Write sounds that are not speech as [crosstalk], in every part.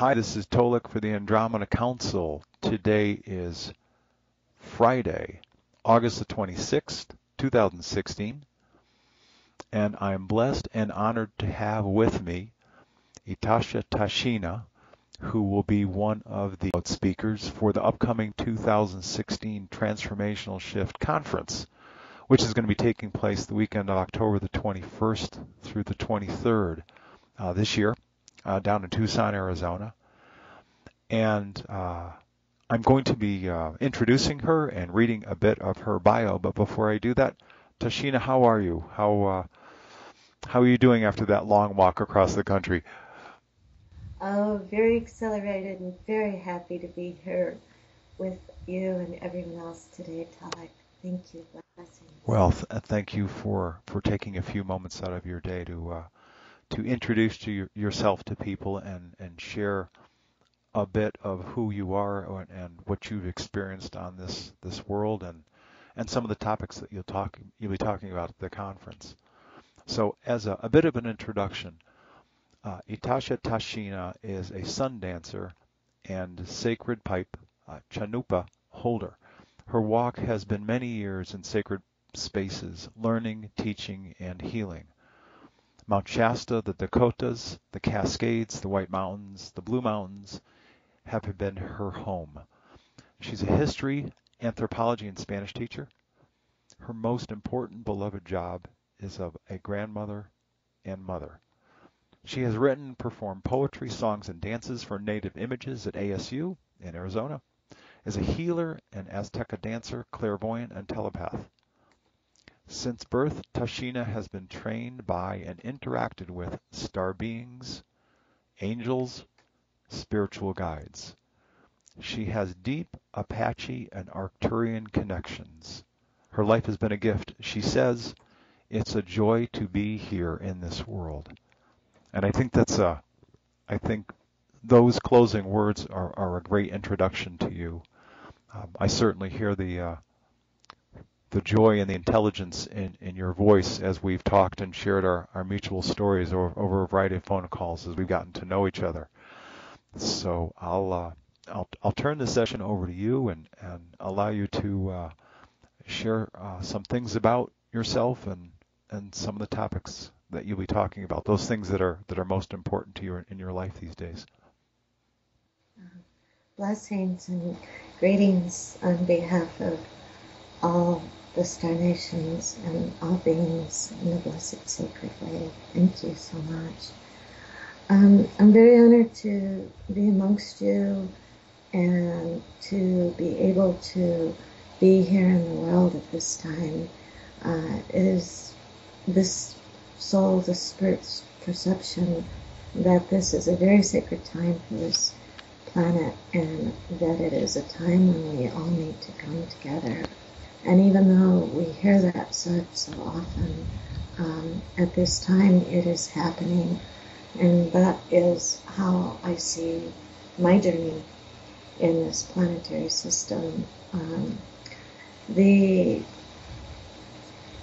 Hi, this is Tolec for the Andromeda Council. Today is Friday, August the 26th, 2016, and I'm blessed and honored to have with me Itasha Tashina, who will be one of the speakers for the upcoming 2016 Transformational Shift Conference, which is going to be taking place the weekend of October the 21st through the 23rd uh, this year uh, down in Tucson, Arizona. And uh, I'm going to be uh, introducing her and reading a bit of her bio. But before I do that, Tashina, how are you? How uh, how are you doing after that long walk across the country? Oh, very accelerated and very happy to be here with you and everyone else today, Tolec. Thank you. Blessings. Well, th- thank you for, for taking a few moments out of your day to uh, to introduce to your, yourself to people and, and share a bit of who you are and what you've experienced on this, this world and, and some of the topics that you'll talk you'll be talking about at the conference. So as a, a bit of an introduction, uh, Itasha Tashina is a sun dancer and sacred pipe uh, chanupa holder. Her walk has been many years in sacred spaces, learning, teaching, and healing. Mount Shasta, the Dakotas, the Cascades, the White Mountains, the Blue Mountains have been her home. She's a history, anthropology, and Spanish teacher. Her most important beloved job is of a grandmother and mother. She has written and performed poetry, songs, and dances for Native Images at ASU in Arizona, is a healer and Azteca dancer, clairvoyant, and telepath. Since birth, Tashina has been trained by and interacted with star beings, angels, spiritual guides. She has deep Apache and Arcturian connections. Her life has been a gift. She says, it's a joy to be here in this world. And I think that's a, I think those closing words are, are a great introduction to you. Um, I certainly hear the, uh, the joy and the intelligence in, in your voice as we've talked and shared our, our mutual stories over, over a variety of phone calls as we've gotten to know each other. So I'll uh, I'll, I'll turn the session over to you and, and allow you to uh, share uh, some things about yourself and, and some of the topics that you'll be talking about, those things that are that are most important to you in your life these days. Blessings and greetings on behalf of all the star nations and all beings in the blessed sacred way. Thank you so much. Um, I'm very honored to be amongst you and to be able to be here in the world at this time. Uh, is this soul, the spirit's perception that this is a very sacred time for this planet and that it is a time when we all need to come together and even though we hear that said so often, um, at this time it is happening. And that is how I see my journey in this planetary system. Um, the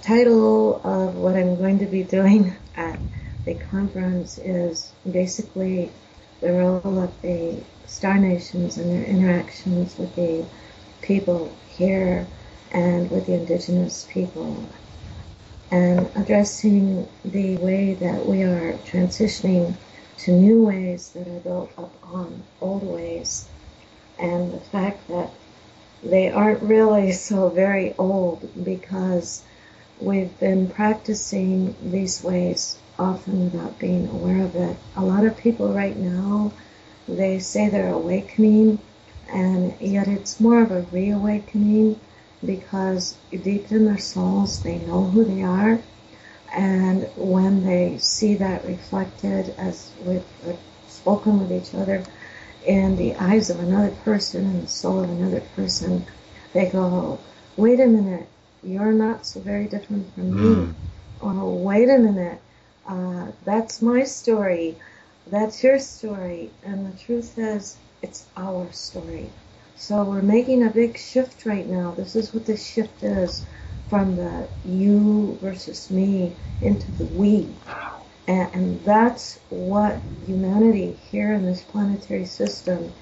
title of what I'm going to be doing [laughs] at the conference is basically the role of the star nations and their interactions with the people here and with the indigenous people and addressing the way that we are transitioning to new ways that are built up on old ways and the fact that they aren't really [laughs] so very old because we've been practicing these ways often without being aware of it. A lot of people right now, they say they're awakening and yet it's more of a reawakening because deep in their souls they know who they are and when they see that reflected as we've spoken with each other in the eyes of another person and the soul of another person, they go, wait a minute, you're not so very different from mm. me. Or wait a minute, uh, that's my story, that's your story. And the truth is, it's our story. So we're making a big shift right now. This is what this shift is from the you versus me into the we. And, and that's what humanity here in this planetary system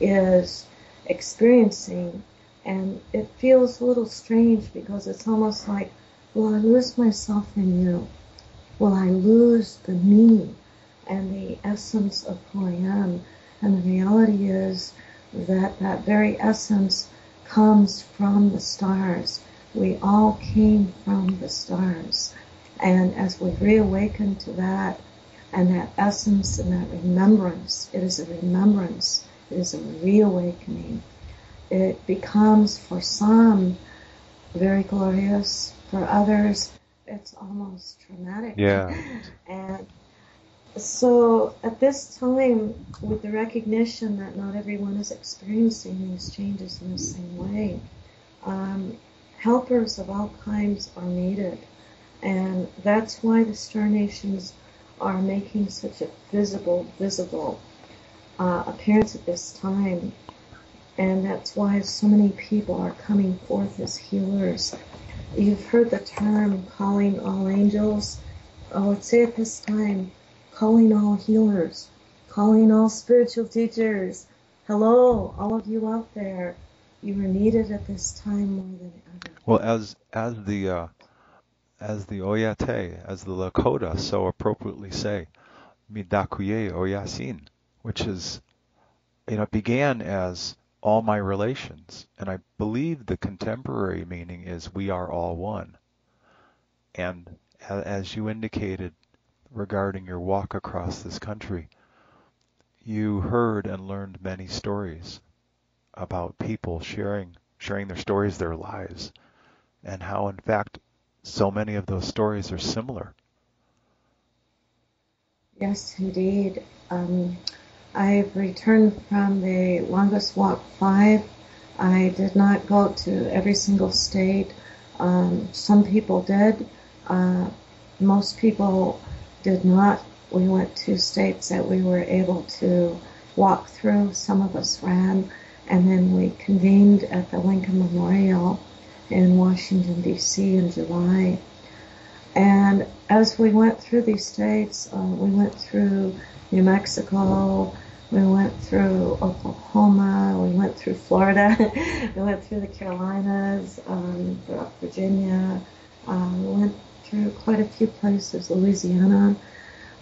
is experiencing. And it feels a little strange because it's almost like, will I lose myself in you? Will I lose the me and the essence of who I am? And the reality is that that very essence comes from the stars. We all came from the stars. And as we reawaken to that and that essence and that remembrance, it is a remembrance, it is a reawakening. It becomes for some very glorious, for others it's almost traumatic. Yeah. [laughs] and so at this time, with the recognition that not everyone is experiencing these changes in the same way, um, helpers of all kinds are needed. And that's why the Star Nations are making such a visible, visible uh, appearance at this time. And that's why so many people are coming forth as healers. You've heard the term calling all angels. I would say at this time, calling all healers, calling all spiritual teachers. Hello, all of you out there. You are needed at this time more than ever. Well, as as the uh, as the Oyate, as the Lakota so appropriately say, Mitakuye Oyasin, which is, you know, began as all my relations, and I believe the contemporary meaning is we are all one. And as you indicated regarding your walk across this country, you heard and learned many stories about people sharing sharing their stories, their lives, and how in fact so many of those stories are similar. Yes, indeed. Um, I've returned from the longest walk five. I did not go to every single state. Um, some people did. Uh, most people did not. We went to states that we were able to walk through. Some of us ran, and then we convened at the Lincoln Memorial in Washington, D.C. in July. And as we went through these states, uh, we went through New Mexico, we went through Oklahoma, we went through Florida, [laughs] we went through the Carolinas, um, Virginia, um, we went through quite a few places, Louisiana,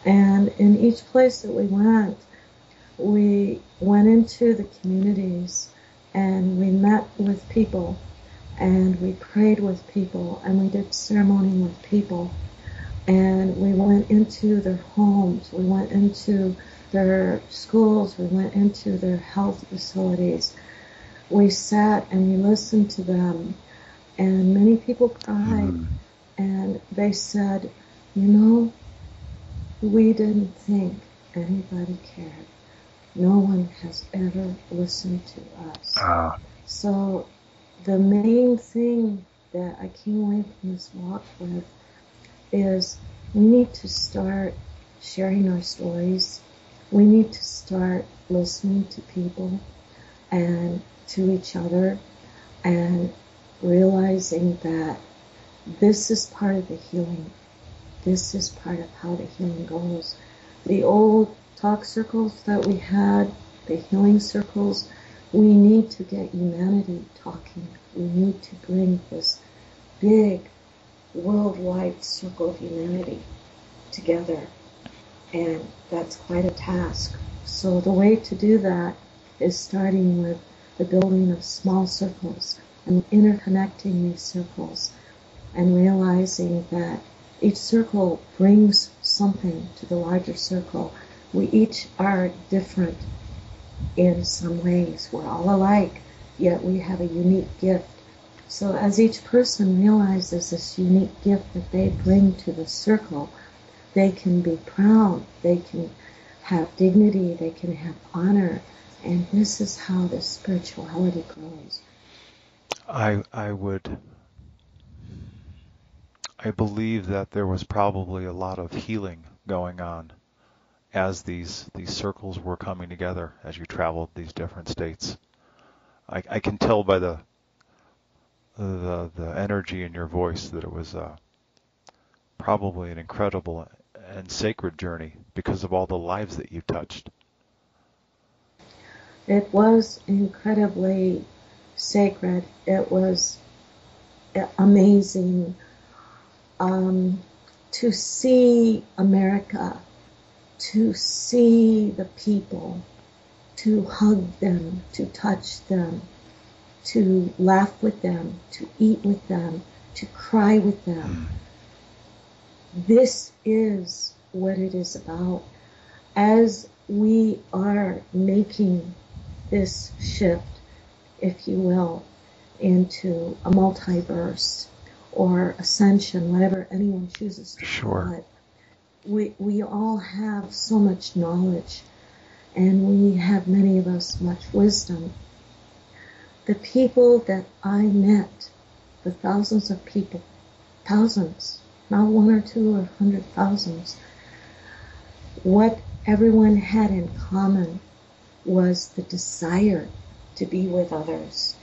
and in each place that we went, we went into the communities and we met with people and we prayed with people and we did ceremony with people and we went into their homes, we went into their schools, we went into their health facilities. We sat and we listened to them and many people cried mm. And they said, you know, we didn't think anybody cared. No one has ever listened to us. Uh. So the main thing that I came away from this walk with is we need to start sharing our stories. We need to start listening to people and to each other and realizing that this is part of the healing. This is part of how the healing goes. The old talk circles that we had, the healing circles, we need to get humanity talking. We need to bring this big worldwide circle of humanity together. And that's quite a task. So the way to do that is starting with the building of small circles and interconnecting these circles and realizing that each circle brings something to the larger circle. We each are different in some ways. We're all alike, yet we have a unique gift. So as each person realizes this unique gift that they bring to the circle, they can be proud, they can have dignity, they can have honor, and this is how the spirituality grows. I I would I believe that there was probably a lot of healing going on as these these circles were coming together as you traveled these different states. I, I can tell by the the the energy in your voice that it was uh, probably an incredible and sacred journey because of all the lives that you touched. It was incredibly sacred. It was amazing um, to see America, to see the people, to hug them, to touch them, to laugh with them, to eat with them, to cry with them. This is what it is about. As we are making this shift, if you will, into a multiverse or ascension, whatever anyone chooses to sure. call it. We, we all have so much knowledge and we have many of us much wisdom. The people that I met, the thousands of people, thousands, not one or two or hundred thousands, what everyone had in common was the desire to be with others.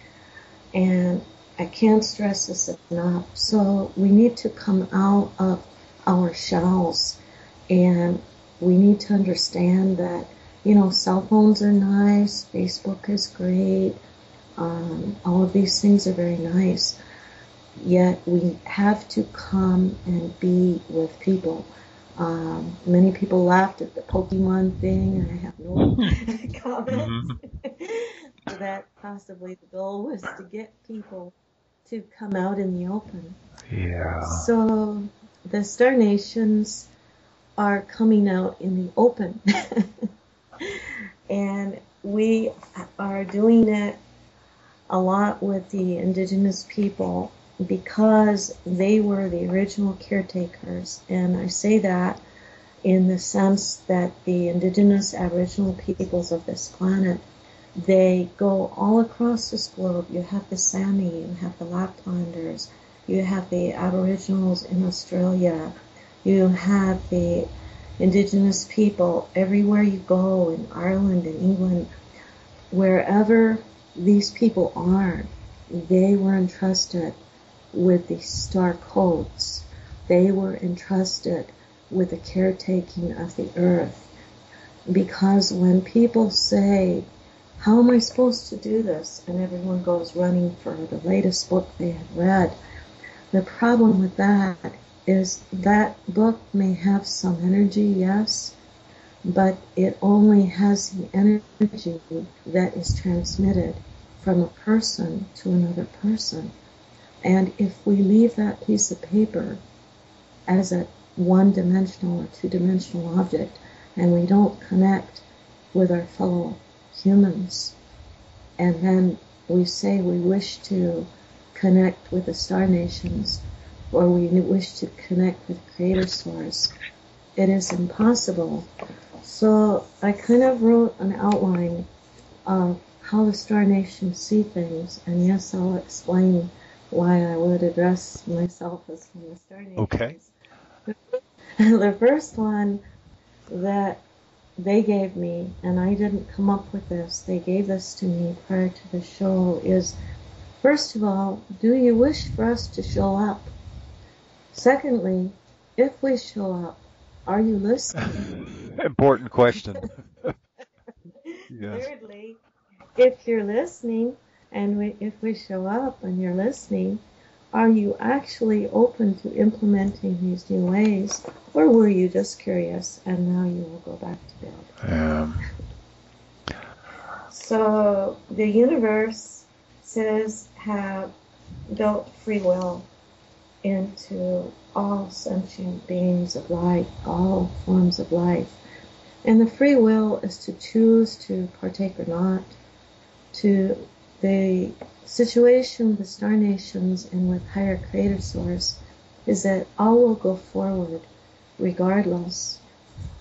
And I can't stress this enough. So we need to come out of our shells and we need to understand that, you know, cell phones are nice, Facebook is great, um, all of these things are very nice. Yet we have to come and be with people. Um, many people laughed at the Pokemon thing, and I have no [laughs] comments. Mm-hmm. [laughs] that possibly the goal was to get people to come out in the open. Yeah. So the Star Nations are coming out in the open. [laughs] and we are doing it a lot with the indigenous people because they were the original caretakers. And I say that in the sense that the indigenous aboriginal peoples of this planet, they go all across this globe. You have the Sami, you have the Laplanders, you have the aboriginals in Australia, you have the indigenous people everywhere you go in Ireland and England, wherever these people are, they were entrusted with the star codes. They were entrusted with the caretaking of the earth. Because when people say, how am I supposed to do this? And everyone goes running for the latest book they have read. The problem with that is that book may have some energy, yes, but it only has the energy that is transmitted from a person to another person. And if we leave that piece of paper as a one dimensional or two dimensional object and we don't connect with our fellow humans, and then we say we wish to connect with the star nations or we wish to connect with Creator Source, it is impossible. So I kind of wrote an outline of how the Star Nations see things, and yes, I'll explain why I would address myself as from the Star Nations. Okay. [laughs] the first one that they gave me, and I didn't come up with this, they gave this to me prior to the show, is first of all, do you wish for us to show up? Secondly, if we show up, are you listening? [laughs] Important question. [laughs] yes. Thirdly, if you're listening, and we, if we show up and you're listening, are you actually open to implementing these new ways, or were you just curious and now you will go back to bed? Um. So the universe says have built free will into all sentient beings of life, all forms of life. And the free will is to choose to partake or not, to the situation with the star nations and with higher creator source is that all will go forward regardless.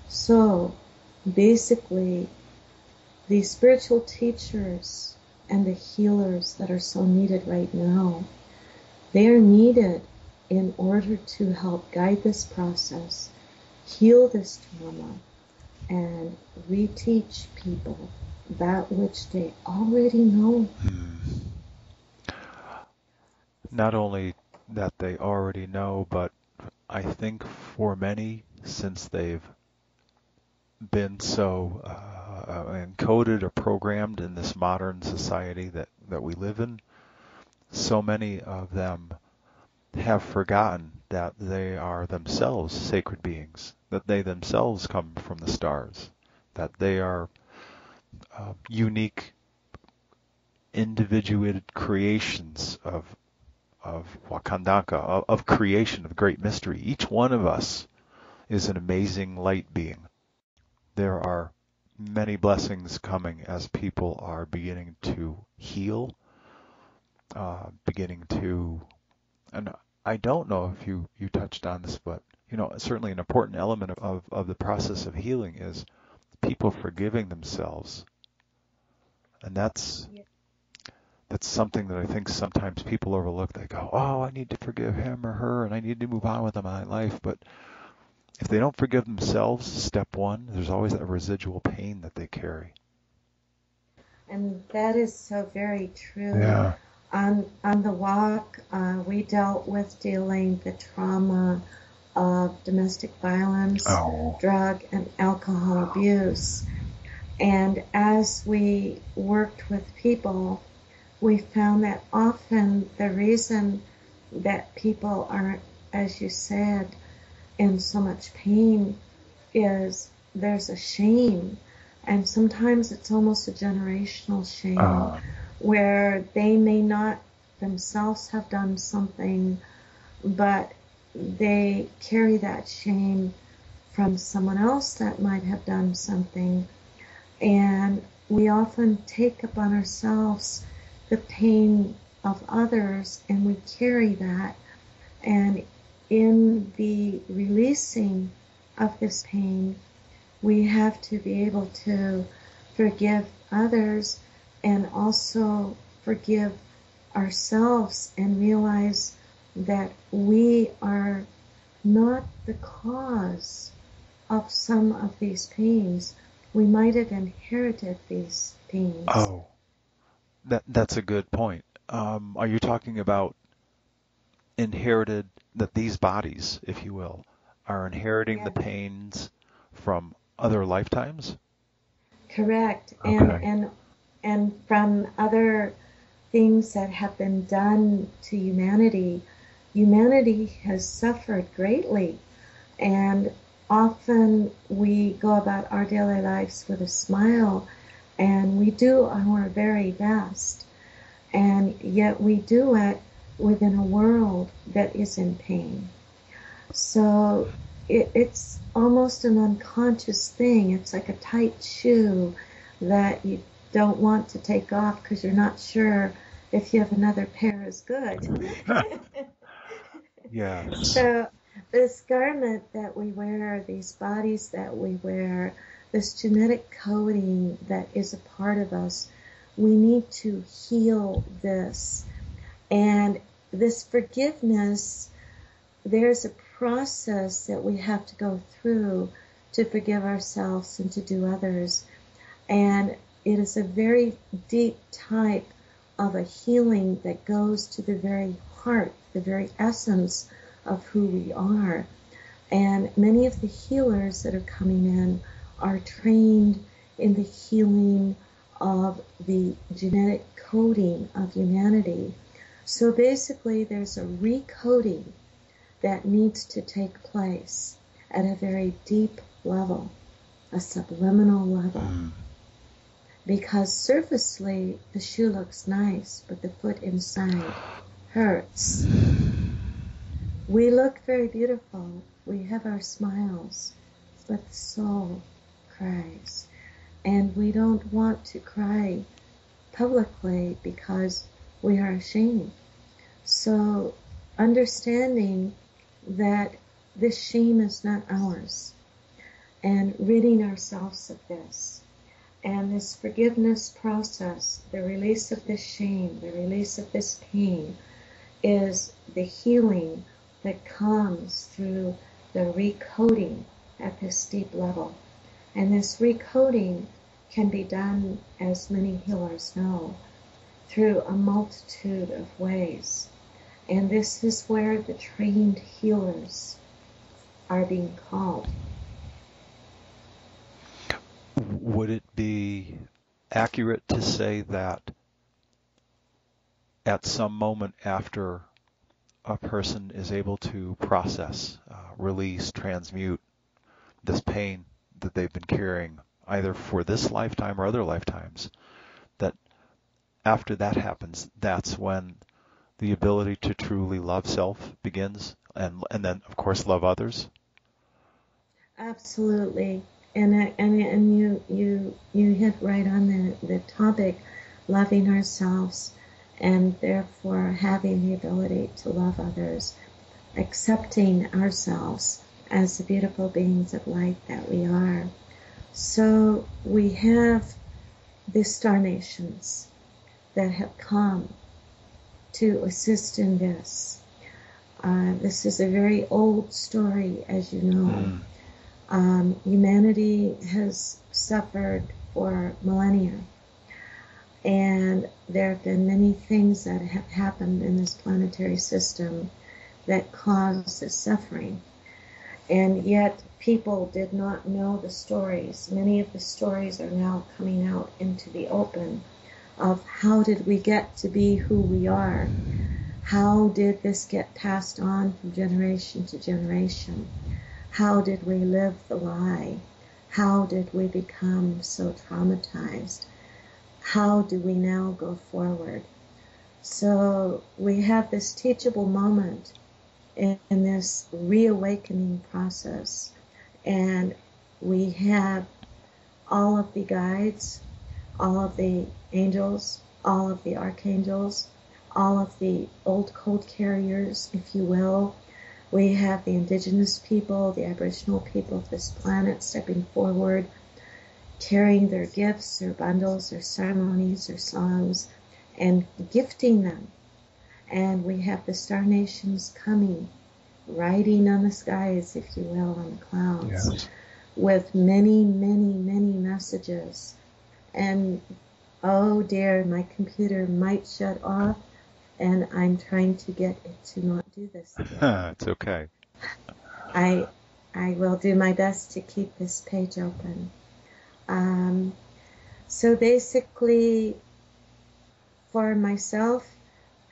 So basically, the spiritual teachers and the healers that are so needed right now, they are needed in order to help guide this process, heal this trauma, and reteach people that which they already know. Hmm. Not only that they already know, but I think for many, since they've been so uh, encoded or programmed in this modern society that, that we live in. So many of them have forgotten that they are themselves sacred beings, that they themselves come from the stars, that they are uh, unique, individuated creations of of Wakan Tanka, of, of creation, of great mystery. Each one of us is an amazing light being. There are many blessings coming as people are beginning to heal, uh, beginning to, and I don't know if you, you touched on this, but you know, certainly an important element of, of the process of healing is people forgiving themselves. And that's yeah. that's something that I think sometimes people overlook. They go, "Oh, I need to forgive him or her, and I need to move on with my life." But if they don't forgive themselves, step one, there's always that residual pain that they carry. And that is so very true. Yeah on on the walk, uh, we dealt with dealing the trauma of domestic violence, oh. drug and alcohol abuse. And as we worked with people, we found that often the reason that people are, as you said, in so much pain is there's a shame. And sometimes it's almost a generational shame. Uh where they may not themselves have done something, but they carry that shame from someone else that might have done something. And we often take upon ourselves the pain of others and we carry that. And in the releasing of this pain, we have to be able to forgive others and also forgive ourselves and realize that we are not the cause of some of these pains. We might have inherited these pains. Oh, that that's a good point. Um, are you talking about inherited that these bodies, if you will, are inheriting yeah. the pains from other lifetimes? Correct. Okay. And and and from other things that have been done to humanity, humanity has suffered greatly. And often we go about our daily lives with a smile and we do our very best. And yet we do it within a world that is in pain. So it, it's almost an unconscious thing. It's like a tight shoe that you don't want to take off because you're not sure if you have another pair is good. [laughs] yeah. So this garment that we wear, these bodies that we wear, this genetic coding that is a part of us, we need to heal this. And this forgiveness, there's a process that we have to go through to forgive ourselves and to do others. And it is a very deep type of a healing that goes to the very heart, the very essence of who we are. And many of the healers that are coming in are trained in the healing of the genetic coding of humanity. So basically, there's a recoding that needs to take place at a very deep level, a subliminal level. Mm because surfacely the shoe looks nice, but the foot inside hurts. We look very beautiful. We have our smiles, but the soul cries. And we don't want to cry publicly because we are ashamed. So understanding that this shame is not ours and ridding ourselves of this and this forgiveness process, the release of this shame, the release of this pain, is the healing that comes through the recoding at this deep level. And this recoding can be done, as many healers know, through a multitude of ways. And this is where the trained healers are being called. Would it be accurate to say that at some moment after a person is able to process, uh, release, transmute this pain that they've been carrying either for this lifetime or other lifetimes, that after that happens, that's when the ability to truly love self begins and and then of course love others? Absolutely and and and you you you hit right on the the topic loving ourselves and therefore having the ability to love others accepting ourselves as the beautiful beings of light that we are so we have the star nations that have come to assist in this. Uh, this is a very old story, as you know. Mm. Um, humanity has suffered for millennia, and there have been many things that have happened in this planetary system that caused this suffering. And yet, people did not know the stories. Many of the stories are now coming out into the open of how did we get to be who we are? How did this get passed on from generation to generation? How did we live the lie? How did we become so traumatized? How do we now go forward? So we have this teachable moment in, in this reawakening process, and we have all of the guides, all of the angels, all of the archangels, all of the old code carriers, if you will. We have the indigenous people, the aboriginal people of this planet stepping forward, carrying their gifts, their bundles, their ceremonies, their songs, and gifting them. And we have the star nations coming, riding on the skies, if you will, on the clouds, yes. with many, many, many messages. And oh dear, my computer might shut off, and I'm trying to get it to not do this. [laughs] it's okay. I I will do my best to keep this page open. Um, so basically, for myself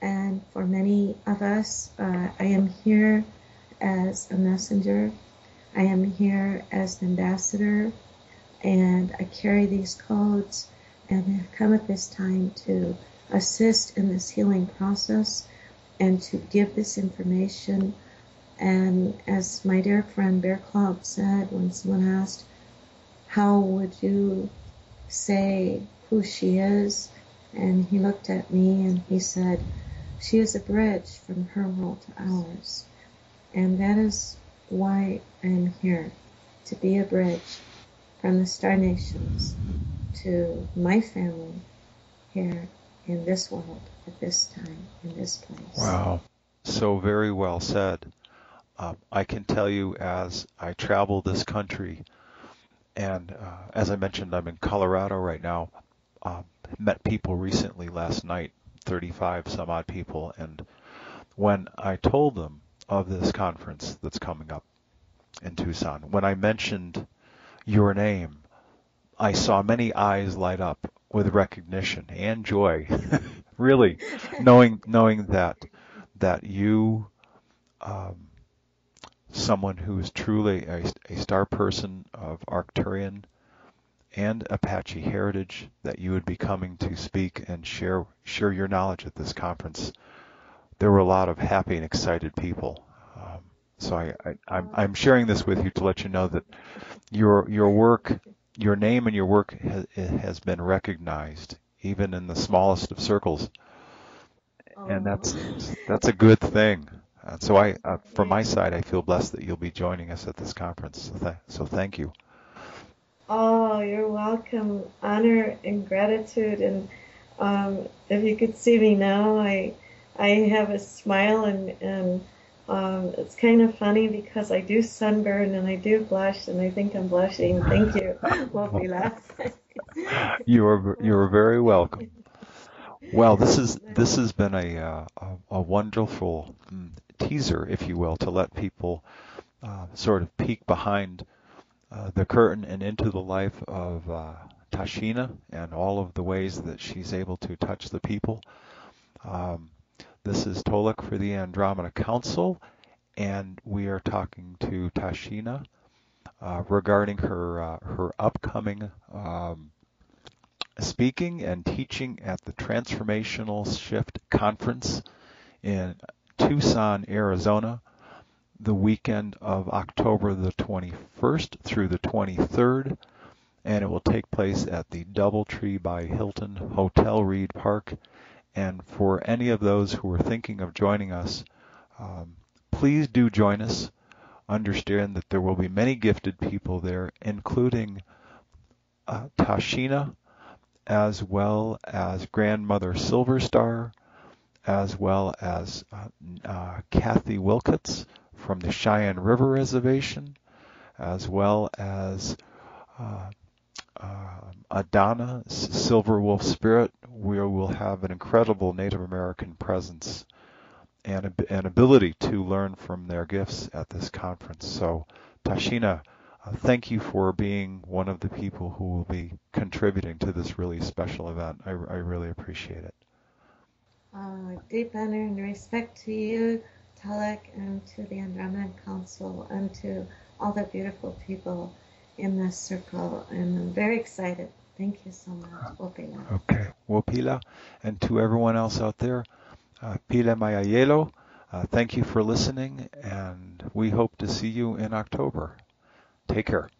and for many of us, uh, I am here as a messenger. I am here as an ambassador, and I carry these codes and have come at this time to assist in this healing process and to give this information. And as my dear friend Bear Cloud said when someone asked, How would you say who she is? And he looked at me and he said, She is a bridge from her world to ours. And that is why I am here, to be a bridge from the star nations to my family here in this world at this time, in this place. Wow. So very well said. Um, I can tell you as I travel this country, and uh, as I mentioned, I'm in Colorado right now. Um, met people recently last night, 35 some odd people, and when I told them of this conference that's coming up in Tucson, when I mentioned your name I saw many eyes light up with recognition and joy. [laughs] really, knowing knowing that that you, um, someone who is truly a, a star person of Arcturian and Apache heritage, that you would be coming to speak and share share your knowledge at this conference. There were a lot of happy and excited people. Um, so I, I, I'm, I'm sharing this with you to let you know that your your work your name and your work has, has been recognized, even in the smallest of circles, and that's that's a good thing. And so I, uh, from my side, I feel blessed that you'll be joining us at this conference. So, th- so thank you. Oh, you're welcome. Honor and gratitude. And um, if you could see me now, I I have a smile and and um, it's kind of funny because I do sunburn and I do blush and I think I'm blushing. Thank you. [laughs] Won't be laughing. you are you are very welcome. Well, this is [laughs] this has been a uh, a, a wonderful mm, teaser, if you will, to let people uh, sort of peek behind uh, the curtain and into the life of uh, Tashina and all of the ways that she's able to touch the people. Um, this is Tolec for the Andromeda Council, and we are talking to Tashina uh, regarding her uh, her upcoming um, speaking and teaching at the Transformational Shift Conference in Tucson, Arizona, the weekend of October the 21st through the 23rd, and it will take place at the Doubletree by Hilton Hotel Reed Park. And for any of those who are thinking of joining us, um, please do join us. Understand that there will be many gifted people there, including uh, Tashina, as well as Grandmother Silverstar, as well as uh, uh, Kathy Wilkets from the Cheyenne River Reservation, as well as uh, uh Adana, Silver Wolf Spirit. We will have an incredible Native American presence and an ability to learn from their gifts at this conference. So, Tashina, uh, thank you for being one of the people who will be contributing to this really special event. I, I really appreciate it. Uh, deep honor and respect to you, Tolec, and to the Andromeda Council, and to all the beautiful people in this circle. And I'm very excited. Thank you so much, Wopila. Okay, Wopila. And to everyone else out there, uh, Pila Mayayelo, uh, thank you for listening, and we hope to see you in October. Take care.